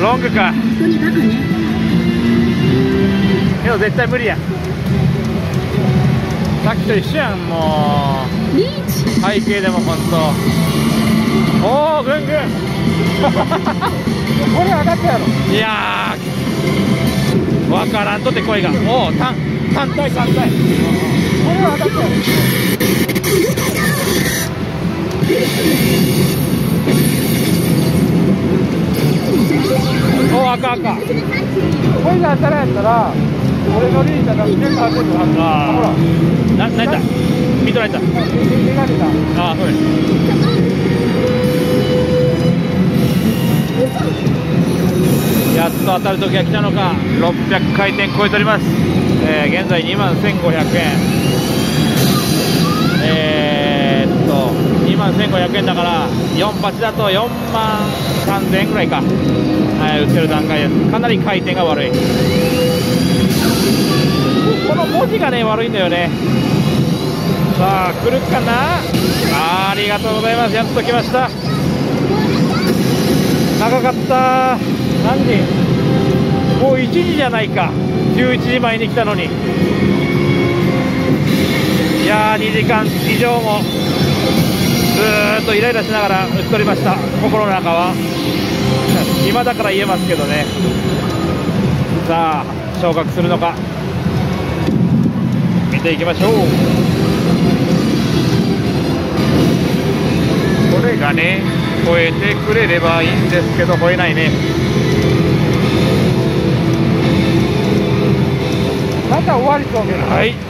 ロングか。でも絶対無理や。さっきと一緒やんもう。背景でも本当。おおぐんぐん。これ上がったやろ。いやー。わからんとって声が。おお単単体単体。これは上がったやろ赤赤これが当たらやったら俺のリーダーが全部当てるはずあほら。な何だ見とられた。あそうですやっと当たる時が来たのか。600回転超えております、えー現在2万1500円万1500円だから4発だと4万3000円ぐらいか、はい、売ってる段階で。すかなり回転が悪い。この文字がね悪いんだよね。さあ来るかな？あありがとうございます。やっと来ました。長かった。何時？もう1時じゃないか。11時前に来たのに。いやー2時間以上も。ずっとイライラしながら打ち取りました心の中は。今だから言えますけどね。さあ昇格するのか。見ていきましょう。これがね超えてくれればいいんですけど超えないね。また終わりそうはい。